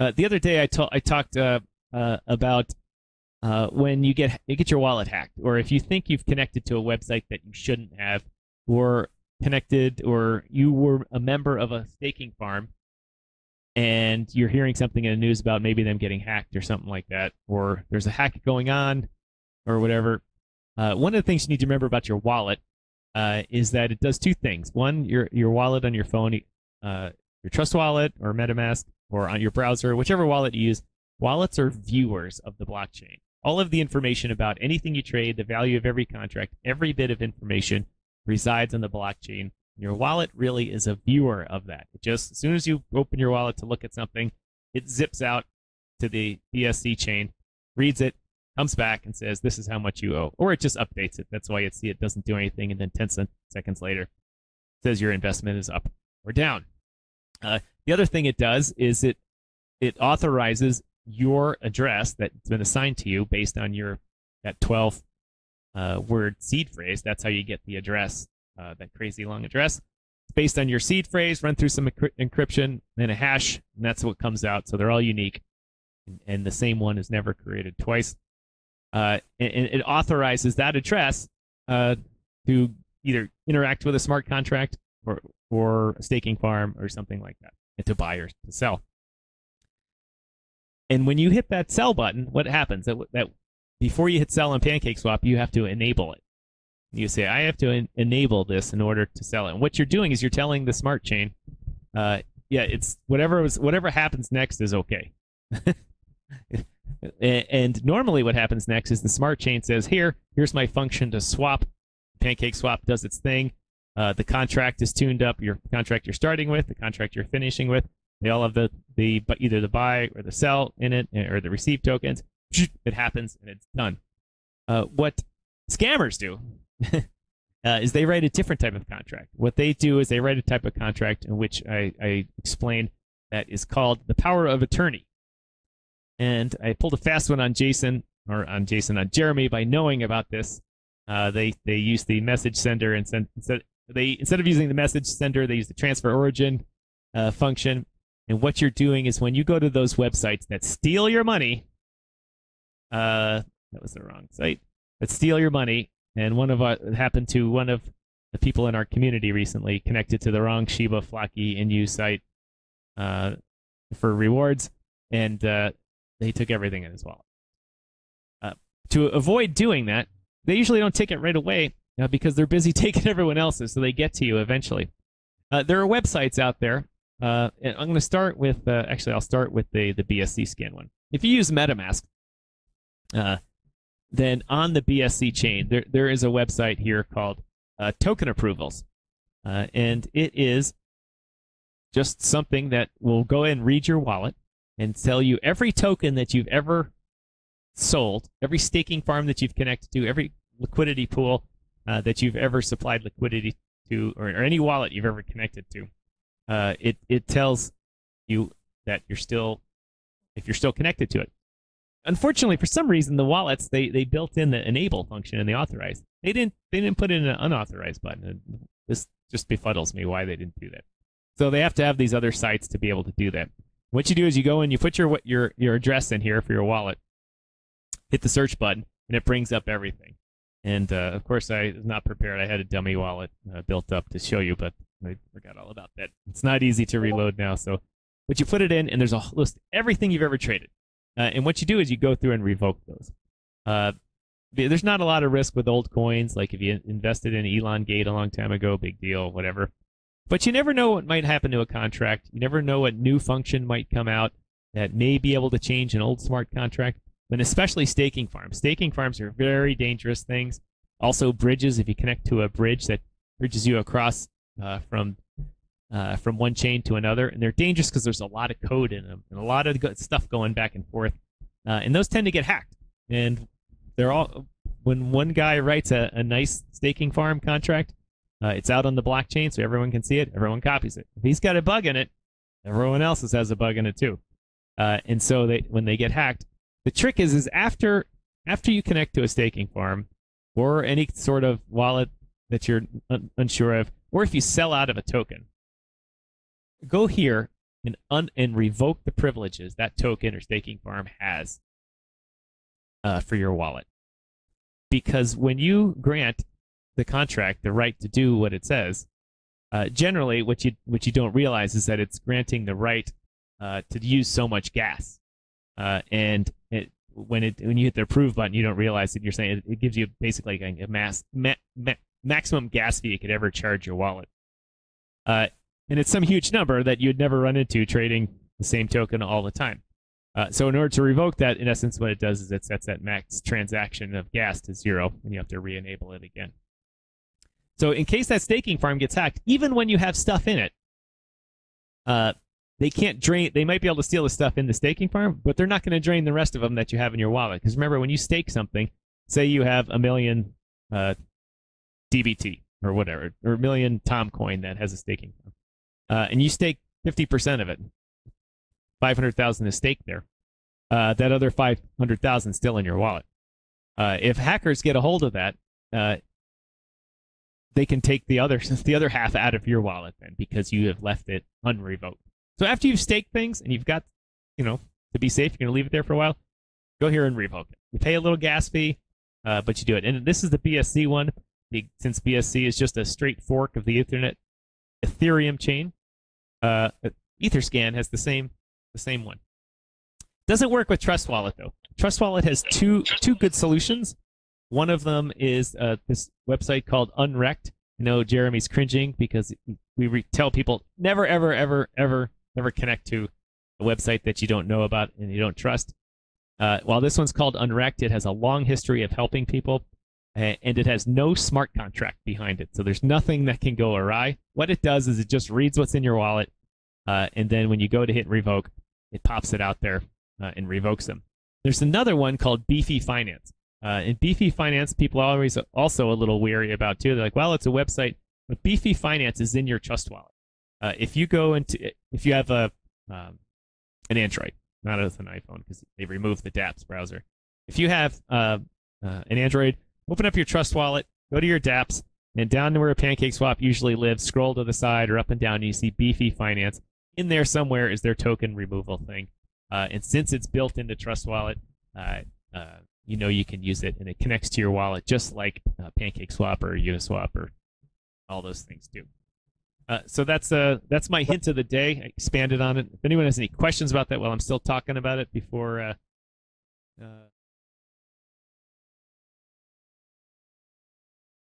Uh, the other day, I, ta- I talked uh, uh, about uh, when you get you get your wallet hacked, or if you think you've connected to a website that you shouldn't have, or connected, or you were a member of a staking farm, and you're hearing something in the news about maybe them getting hacked or something like that, or there's a hack going on, or whatever. Uh, one of the things you need to remember about your wallet uh, is that it does two things. One, your your wallet on your phone, your Trust Wallet or MetaMask, or on your browser, whichever wallet you use, wallets are viewers of the blockchain. All of the information about anything you trade, the value of every contract, every bit of information resides on the blockchain. Your wallet really is a viewer of that. It just as soon as you open your wallet to look at something, it zips out to the BSC chain, reads it, comes back and says, "This is how much you owe," or it just updates it. That's why you see it doesn't do anything, and then 10 seconds later, says your investment is up or down. Uh, the other thing it does is it it authorizes your address that's been assigned to you based on your that 12 uh, word seed phrase. That's how you get the address, uh, that crazy long address. It's based on your seed phrase, run through some encryption, then a hash, and that's what comes out. So they're all unique, and, and the same one is never created twice uh, and, and, it authorizes that address uh, to either interact with a smart contract or or a staking farm or something like that, and to buy or to sell. And when you hit that sell button, what happens? That, that before you hit sell on PancakeSwap, you have to enable it. You say, I have to en- enable this in order to sell it. And what you're doing is you're telling the smart chain, uh, yeah, it's whatever was, whatever happens next is okay. And normally, what happens next is the smart chain says, "Here, here's my function to swap." Pancake swap does its thing. Uh, the contract is tuned up. Your contract you're starting with, the contract you're finishing with, they all have the the either the buy or the sell in it, or the receive tokens. It happens and it's done. Uh, what scammers do uh, is they write a different type of contract. What they do is they write a type of contract in which I, I explained that is called the power of attorney and I pulled a fast one on Jason or on Jason on Jeremy by knowing about this. Uh, they they used the message sender and sent instead they instead of using the message sender they use the transfer origin uh, function. And what you're doing is when you go to those websites that steal your money, uh, that was the wrong site. That steal your money, and one of our happened to one of the people in our community recently connected to the wrong Shiba Floki Inu site uh, for rewards, and uh, he took everything in his wallet. Uh, to avoid doing that, they usually don't take it right away uh, because they're busy taking everyone else's, so they get to you eventually. Uh, there are websites out there, uh, and I'm going to start with. Uh, actually, I'll start with the the BSC scan one. If you use MetaMask, uh, then on the BSC chain, there there is a website here called Token Approvals, and it is just something that will go and read your wallet and sell you every token that you've ever sold, every staking farm that you've connected to, every liquidity pool uh, that you've ever supplied liquidity to, or, or, any wallet you've ever connected to. Uh, it it tells you that you're still, if you're still connected to it. Unfortunately, for some reason, the wallets they, they built in the enable function and the authorize. They didn't they didn't put in an unauthorized button. This just befuddles me why they didn't do that. So they have to have these other sites to be able to do that. What you do is you go in, you put your your your address in here for your wallet, hit the search button, and it brings up everything. And uh, of course, I was not prepared. I had a dummy wallet uh, built up to show you, but I forgot all about that. It's not easy to reload now. So, but you put it in, and there's a list everything you've ever traded. Uh, and what you do is you go through and revoke those. Uh, there's not a lot of risk with old coins. Like if you invested in Elongate a long time ago, big deal, whatever. But you never know what might happen to a contract. You never know what new function might come out that may be able to change an old smart contract. And especially staking farms. Staking farms are very dangerous things. Also, bridges. If you connect to a bridge that bridges you across uh, from uh, from one chain to another, and they're dangerous because there's a lot of code in them and a lot of good stuff going back and forth, uh, and those tend to get hacked. And they're all when one guy writes a, a nice staking farm contract, uh, it's out on the blockchain, so everyone can see it. Everyone copies it. If he's got a bug in it, everyone else has a bug in it too. Uh, and so they when they get hacked, the trick is is after after you connect to a staking farm or any sort of wallet that you're un- unsure of, or if you sell out of a token, go here and un- and revoke the privileges that token or staking farm has uh, for your wallet. Because when you grant the contract the right to do what it says, uh, generally what you what you don't realize is that it's granting the right uh, to use so much gas, uh, and when it when you hit the approve button, you don't realize that you're saying it, it gives you basically a mass ma- ma- maximum gas fee you could ever charge your wallet. Uh, and it's some huge number that you'd never run into trading the same token all the time. Uh, so in order to revoke that, in essence, what it does is it sets that max transaction of gas to zero, and you have to re-enable it again. So in case that staking farm gets hacked, even when you have stuff in it, uh, they can't drain. They might be able to steal the stuff in the staking farm, but they're not going to drain the rest of them that you have in your wallet. Because remember, when you stake something, say you have a million uh, DBT or whatever, or a million Tom coin that has a staking farm uh, and you stake 50% of it, 500,000 is staked there. Uh, that other 500,000 still in your wallet. Uh, if hackers get a hold of that, uh, they can take the other the other half out of your wallet then because you have left it unrevoked. So after you've staked things and you've got, you know, to be safe, you're gonna leave it there for a while. Go here and revoke it. You pay a little gas fee, uh, but you do it. And this is the BSC one. Since BSC is just a straight fork of the Ethernet Ethereum chain, uh, Etherscan has the same the same one. Doesn't work with Trust Wallet though. Trust Wallet has two two good solutions. One of them is uh, this website called Unrekt. I know Jeremy's cringing because we re- tell people never, ever, ever, ever, ever connect to a website that you don't know about and you don't trust. Uh, while this one's called Unrekt, it has a long history of helping people, and it has no smart contract behind it. So there's nothing that can go awry. What it does is it just reads what's in your wallet, uh, and then when you go to hit revoke, it pops it out there uh, and revokes them. There's another one called Beefy Finance. Uh, and Beefy Finance, people are always also a little weary about too. They're like, well, it's a website, but Beefy Finance is in your Trust Wallet. Uh, if you go into, if you have a um, an Android, not as an iPhone because they removed the dApps browser. If you have uh, uh, an Android, open up your Trust Wallet, go to your dApps, and down to where Pancake Swap usually lives, scroll to the side or up and down, and you see Beefy Finance. In there somewhere is their token removal thing. Uh, and since it's built into Trust Wallet, uh, uh, you know you can use it, and it connects to your wallet just like Pancake Swap or Uniswap or all those things do. Uh, so that's uh that's my hint of the day. I expanded on it. If anyone has any questions about that while I'm still talking about it before uh, uh